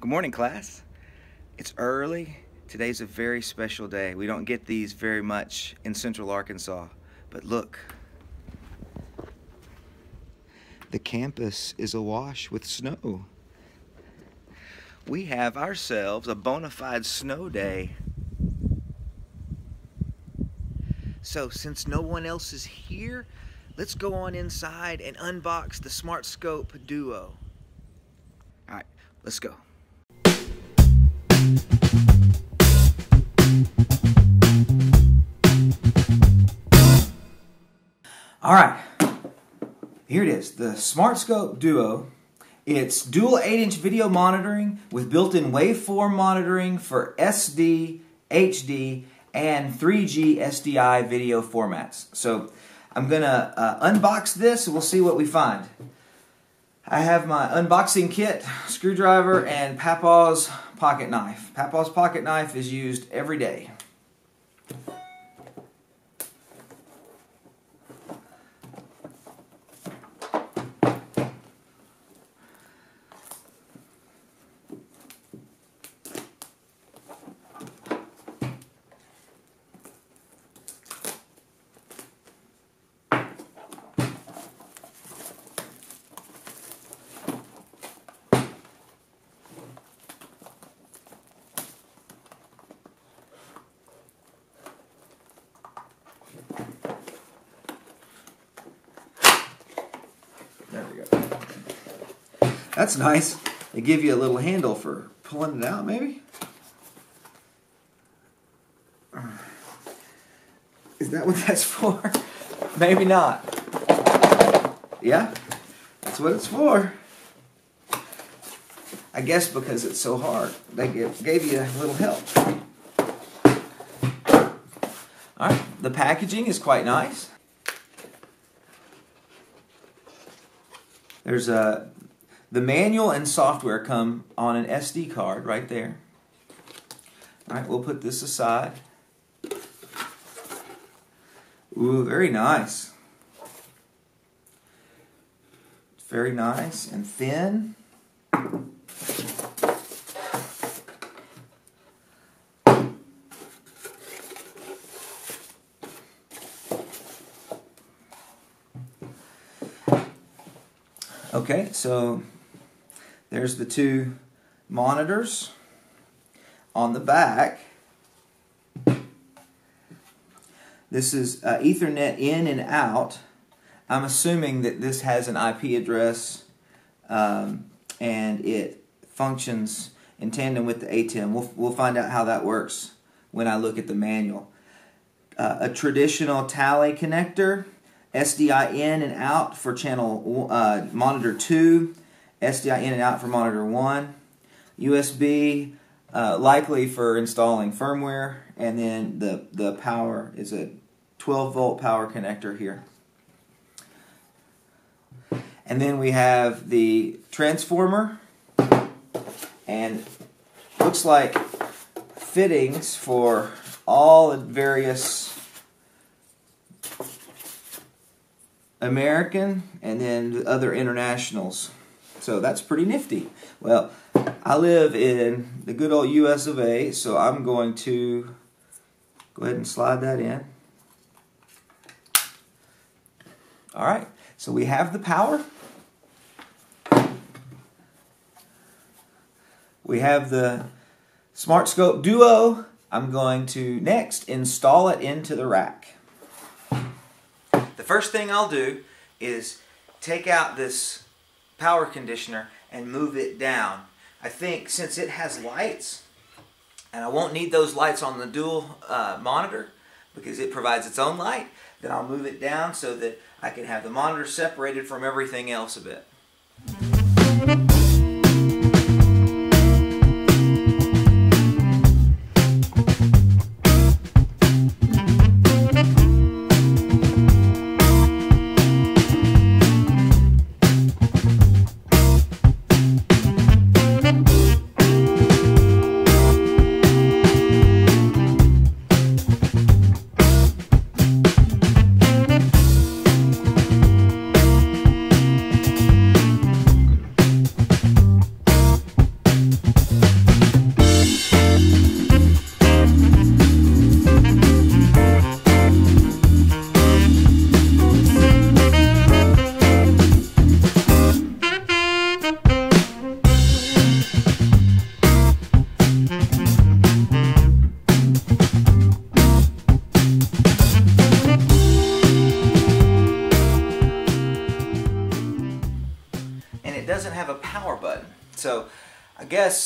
Good morning, class. It's early. Today's a very special day. We don't get these very much in central Arkansas. But look, the campus is awash with snow. We have ourselves a bona fide snow day. So, since no one else is here, let's go on inside and unbox the Smart Scope Duo. All right, let's go. All right, here it is, the SmartScope Duo. It's dual 8-inch video monitoring with built-in waveform monitoring for SD, HD, and 3G SDI video formats. So I'm going to uh, unbox this and we'll see what we find. I have my unboxing kit, screwdriver, and Papa's pocket knife. Papa's pocket knife is used every day. There we go. That's nice. They give you a little handle for pulling it out, maybe? Is that what that's for? maybe not. Yeah? That's what it's for. I guess because it's so hard. They give, gave you a little help. Alright, the packaging is quite nice. There's a the manual and software come on an SD card right there. All right, we'll put this aside. Ooh, very nice. It's very nice and thin. Okay, so there's the two monitors on the back. This is uh, Ethernet in and out. I'm assuming that this has an IP address um, and it functions in tandem with the ATEM. We'll, we'll find out how that works when I look at the manual. Uh, a traditional tally connector SDI in and out for channel uh, monitor 2, SDI in and out for monitor 1, USB uh, likely for installing firmware, and then the, the power is a 12 volt power connector here. And then we have the transformer, and looks like fittings for all the various American and then the other internationals. So that's pretty nifty. Well, I live in the good old US of A, so I'm going to go ahead and slide that in. All right, so we have the power. We have the Smart Scope Duo. I'm going to next install it into the rack. The first thing I'll do is take out this power conditioner and move it down. I think since it has lights, and I won't need those lights on the dual uh, monitor because it provides its own light, then I'll move it down so that I can have the monitor separated from everything else a bit.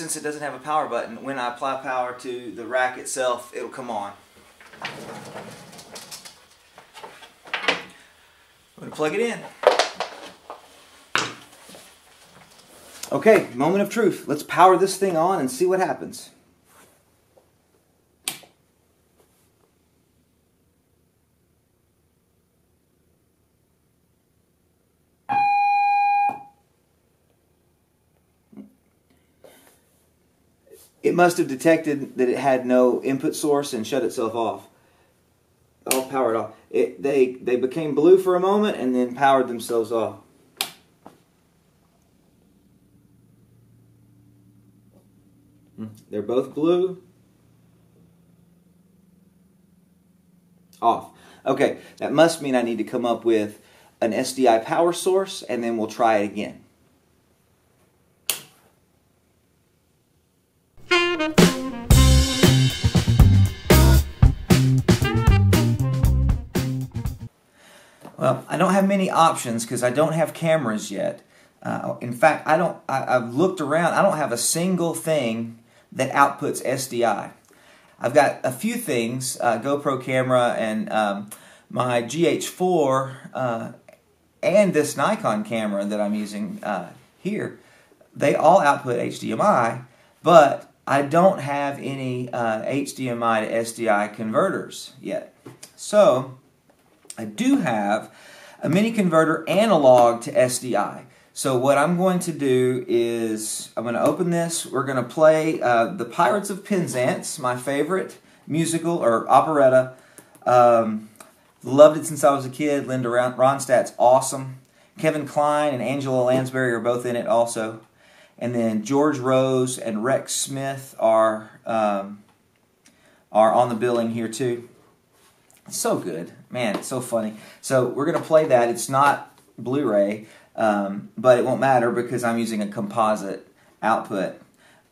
Since it doesn't have a power button, when I apply power to the rack itself, it'll come on. I'm going to plug it in. Okay, moment of truth. Let's power this thing on and see what happens. It must have detected that it had no input source and shut itself off. All powered off. It, they, they became blue for a moment and then powered themselves off. Hmm, They're both blue. Off. Okay, that must mean I need to come up with an SDI power source and then we'll try it again. Have many options because I don't have cameras yet. Uh, in fact, I don't. I, I've looked around. I don't have a single thing that outputs SDI. I've got a few things: uh, GoPro camera and um, my GH4 uh, and this Nikon camera that I'm using uh, here. They all output HDMI, but I don't have any uh, HDMI to SDI converters yet. So I do have a mini converter analog to SDI. So what I'm going to do is I'm going to open this. We're going to play uh, the Pirates of Penzance, my favorite musical or operetta. Um, loved it since I was a kid. Linda Ronstadt's awesome. Kevin Kline and Angela Lansbury are both in it also. And then George Rose and Rex Smith are um, are on the billing here too. So good, man. It's so funny. So we're gonna play that. It's not Blu-ray, um, but it won't matter because I'm using a composite output.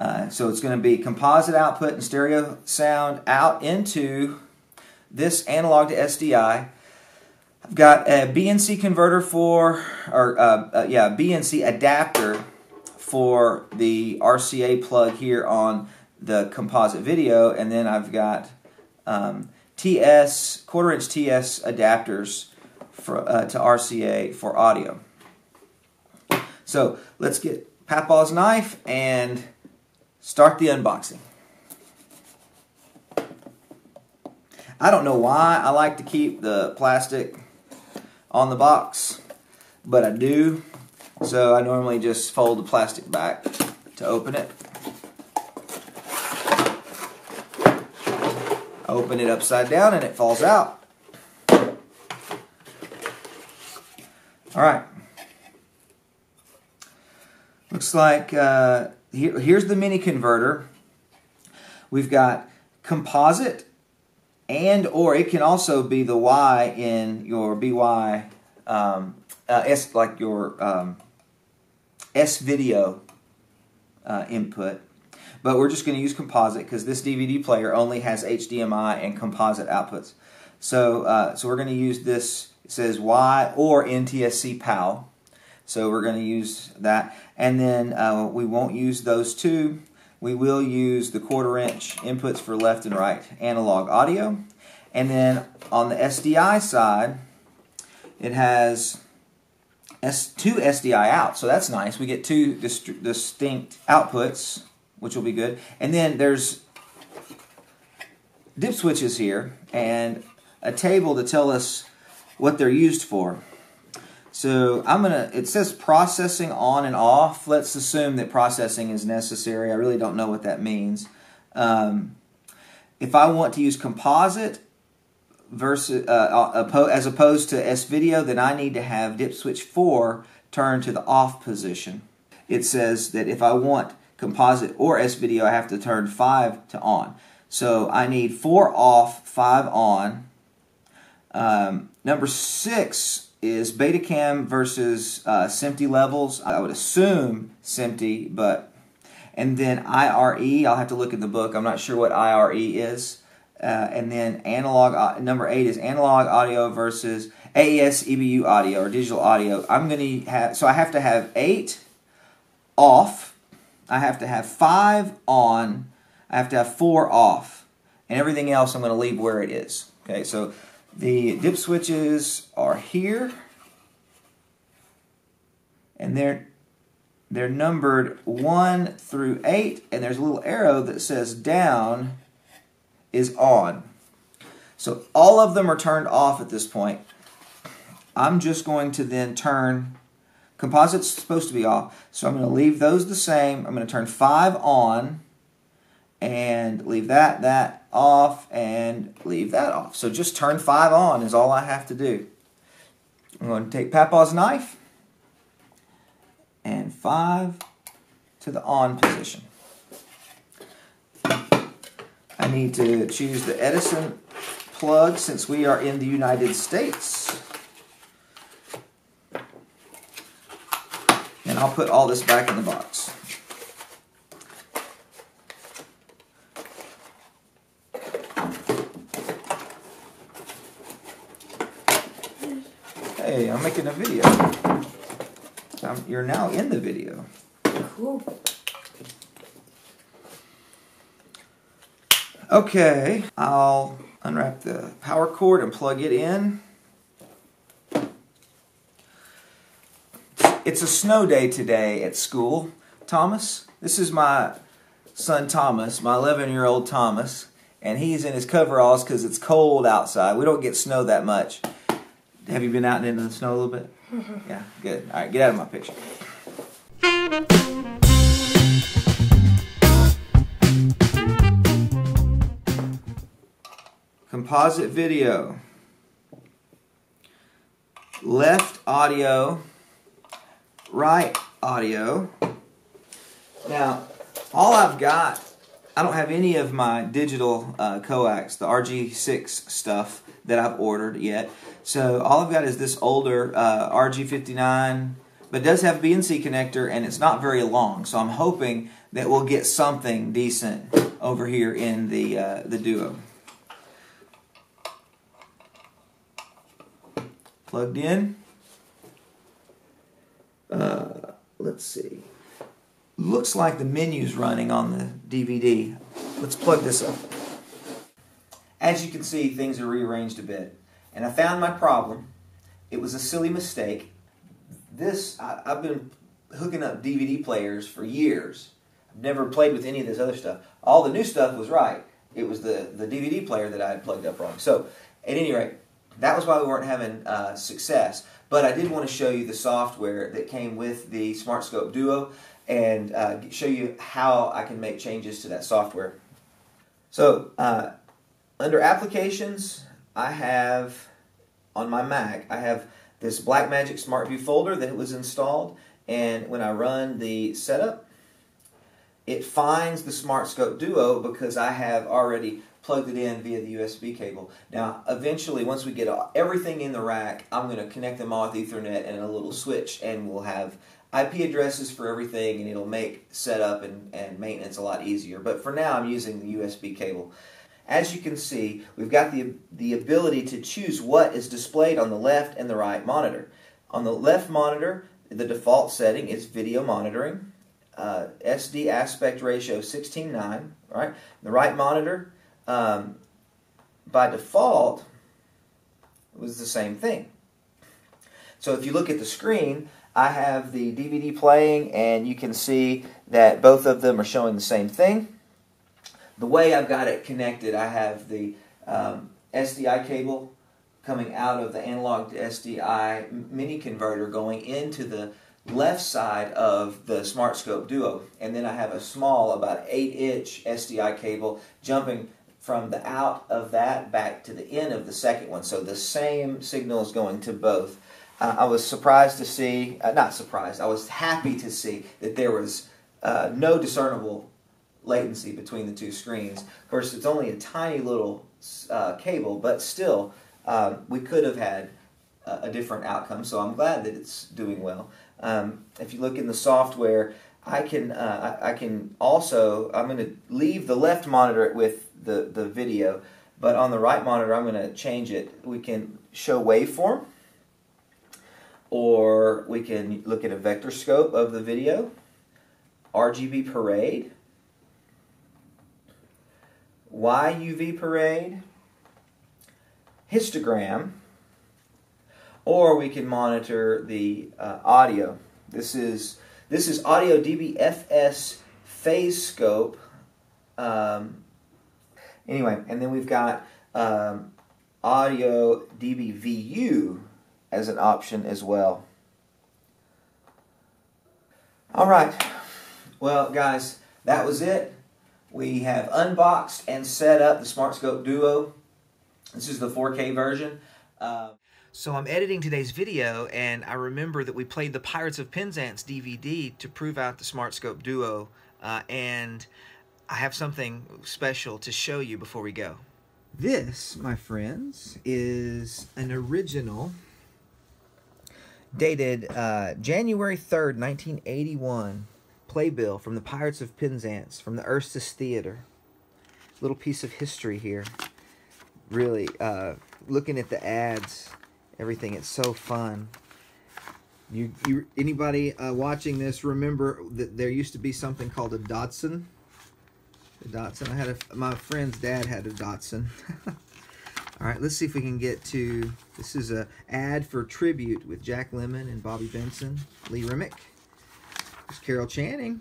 Uh, so it's going to be composite output and stereo sound out into this analog to SDI. I've got a BNC converter for, or uh, uh, yeah, BNC adapter for the RCA plug here on the composite video, and then I've got um, TS quarter inch TS adapters for uh, to RCA for audio. So let's get Papaw's knife and start the unboxing. I don't know why I like to keep the plastic on the box, but I do. So I normally just fold the plastic back to open it. Open it upside down and it falls out. All right. Looks like uh, here, here's the mini converter. We've got composite and or it can also be the Y in your BY um, uh, S like your um, S video uh, input. But we're just going to use composite because this DVD player only has HDMI and composite outputs. So uh, so we're going to use this. It says Y or NTSC PAL. So we're going to use that, and then uh, we won't use those two. We will use the quarter inch inputs for left and right analog audio. And then on the SDI side, it has S two SDI out, so that's nice. We get two dist distinct outputs, which will be good. And then there's dip switches here and a table to tell us what they're used for. So I'm gonna, it says processing on and off. Let's assume that processing is necessary. I really don't know what that means. Um, if I want to use composite versus uh, as opposed to S video, then I need to have dip switch 4 turned to the off position. It says that if I want composite or S video, I have to turn 5 to on. So I need 4 off, 5 on. Um, number 6 is Betacam versus uh, levels. I would assume SMPTE, but... And then IRE, I'll have to look in the book. I'm not sure what IRE is. Uh, and then analog, uh, number 8 is analog audio versus AES EBU audio or digital audio. I'm going to have, so I have to have 8 off. I have to have 5 on. I have to have 4 off. And everything else I'm going to leave where it is. Okay, so the dip switches are here. And they're they're numbered 1 through 8 and there's a little arrow that says down is on. So all of them are turned off at this point. I'm just going to then turn composite's supposed to be off. So I'm going to leave those the same. I'm going to turn 5 on and leave that, that off, and leave that off. So just turn 5 on is all I have to do. I'm going to take Papa's knife and 5 to the on position. I need to choose the Edison plug since we are in the United States. And I'll put all this back in the box. Hey, I'm making a video. Um, you're now in the video. Cool. Okay, I'll unwrap the power cord and plug it in. It's a snow day today at school. Thomas, this is my son Thomas, my 11 year old Thomas, and he's in his coveralls because it's cold outside. We don't get snow that much. Have you been out in the snow a little bit? yeah, good. All right, get out of my picture. Composite video. Left audio, right audio. Now, all I've got, I don't have any of my digital uh, coax, the RG6 stuff that I've ordered yet. So all I've got is this older uh, RG59, but does have a BNC connector and it's not very long. So I'm hoping that we'll get something decent over here in the, uh, the Duo. Plugged in. Uh, let's see. Looks like the menu's running on the DVD. Let's plug this up. As you can see, things are rearranged a bit. And I found my problem. It was a silly mistake. This, I, have been hooking up DVD players for years. I've never played with any of this other stuff. All the new stuff was right. It was the, the DVD player that I had plugged up wrong. So, at any rate, that was why we weren't having uh, success. But I did want to show you the software that came with the SmartScope Duo and uh, show you how I can make changes to that software. So, uh, under Applications, I have on my Mac, I have this Blackmagic SmartView folder that was installed, and when I run the setup, it finds the SmartScope Duo because I have already plugged it in via the USB cable. Now, eventually, once we get everything in the rack, I'm going to connect them all with Ethernet and a little switch, and we'll have IP addresses for everything, and it'll make setup and, and maintenance a lot easier. But for now, I'm using the USB cable. As you can see, we've got the, the ability to choose what is displayed on the left and the right monitor. On the left monitor, the default setting is video monitoring, uh, SD aspect ratio 16.9, right? The right monitor, um, by default, it was the same thing. So if you look at the screen, I have the DVD playing and you can see that both of them are showing the same thing. The way I've got it connected, I have the um, SDI cable coming out of the analog to SDI mini converter going into the left side of the SmartScope Duo. And then I have a small, about 8 inch SDI cable jumping from the out of that back to the in of the second one. So the same signal is going to both. Uh, I was surprised to see, uh, not surprised, I was happy to see that there was uh, no discernible latency between the two screens. Of course, it's only a tiny little uh, cable, but still, um, we could have had a, a, different outcome. So I'm glad that it's doing well. Um, if you look in the software, I can uh, I, I, can also I'm going to leave the left monitor with the the video, but on the right monitor I'm going to change it. We can show waveform, or we can look at a vector scope of the video, RGB parade, YUV parade, histogram, or we can monitor the uh, audio. This is this is Audio DBFS phase scope. Um, anyway, and then we've got um, Audio DBVU as an option as well. All right. Well, guys, that was it. We have unboxed and set up the SmartScope Duo. This is the 4K version. Uh, so I'm editing today's video, and I remember that we played the Pirates of Penzance DVD to prove out the SmartScope Duo, uh, and I have something special to show you before we go. This, my friends, is an original dated uh, January 3rd, 1981 playbill from the Pirates of Penzance from the Uris Theater. Little piece of history here. Really, uh, looking at the ads, everything, it's so fun. You, you anybody uh, watching this remember that there used to be something called a Datsun? The Datsun. I had a my friend's dad had a Datsun. All right, let's see if we can get to, this is a ad for Tribute with Jack Lemmon and Robby Benson, Lee Remick. There's Carol Channing.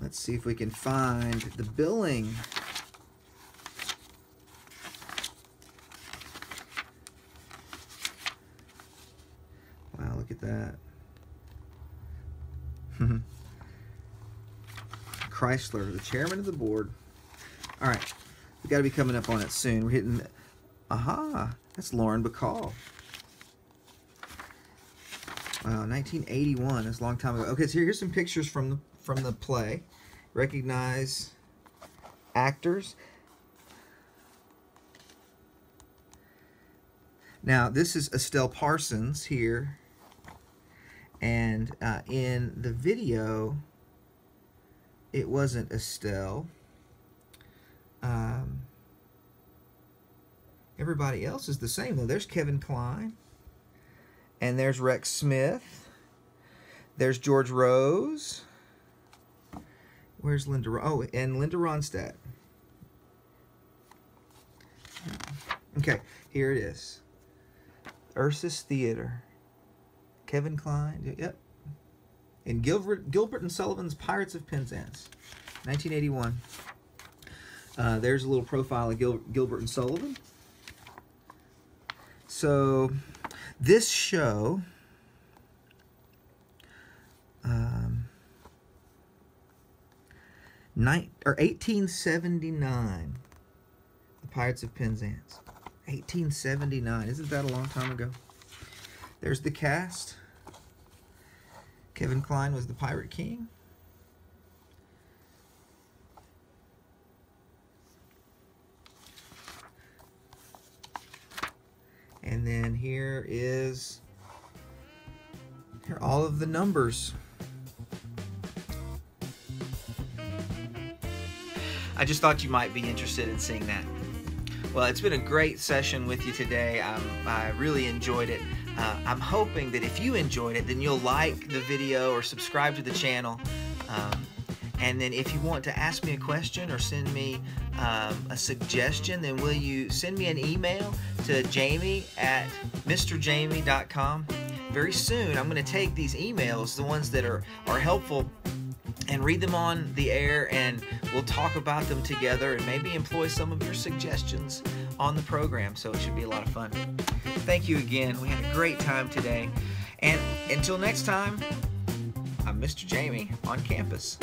Let's see if we can find the billing. Wow, look at that. Chrysler, the chairman of the board. All right, we got to be coming up on it soon. We're hitting, aha, that's Lauren Bacall. Wow, 1981, that's a long time ago. Okay, so here's some pictures from the, from the play. Recognize actors. Now, this is Estelle Parsons here. And uh, in the video, it wasn't Estelle. Um, everybody else is the same, though. There's Kevin Kline. And there's Rex Smith. There's George Rose. Where's Linda? Oh, and Linda Ronstadt. Okay, here it is. Uris Theater. Kevin Kline. Yep, in Gilbert, Gilbert and Sullivan's Pirates of Penzance, 1981. Uh, there's a little profile of Gil, Gilbert and Sullivan. So this show um, nine, or 1879, The Pirates of Penzance. 1879. Isn't that a long time ago? There's the cast. Kevin Kline was the Pirate King. And then here is here all of the numbers. I just thought you might be interested in seeing that. Well, it's been a great session with you today. Um, I really enjoyed it. Uh, I'm hoping that if you enjoyed it, then you'll like the video or subscribe to the channel. Um, and then if you want to ask me a question or send me um, a suggestion, then will you send me an email to jamie at mrjamie.com. Very soon, I'm going to take these emails, the ones that are, are helpful, and read them on the air, and we'll talk about them together and maybe employ some of your suggestions on the program. So it should be a lot of fun. Thank you again. We had a great time today. And until next time, I'm Mr. Jamie on campus.